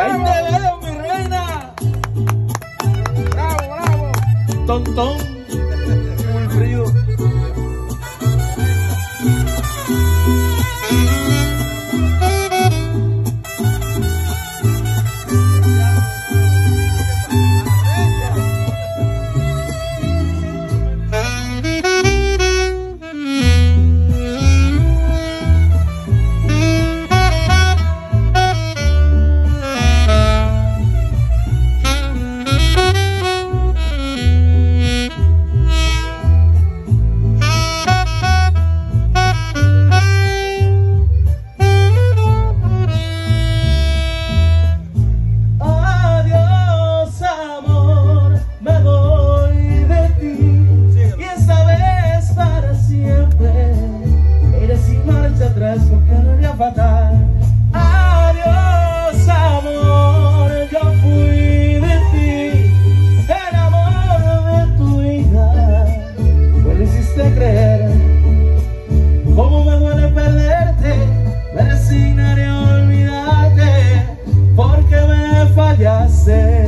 reina. ¡Bravo, bravo, mi reina! ¡Bravo, bravo! ¡Tontón! say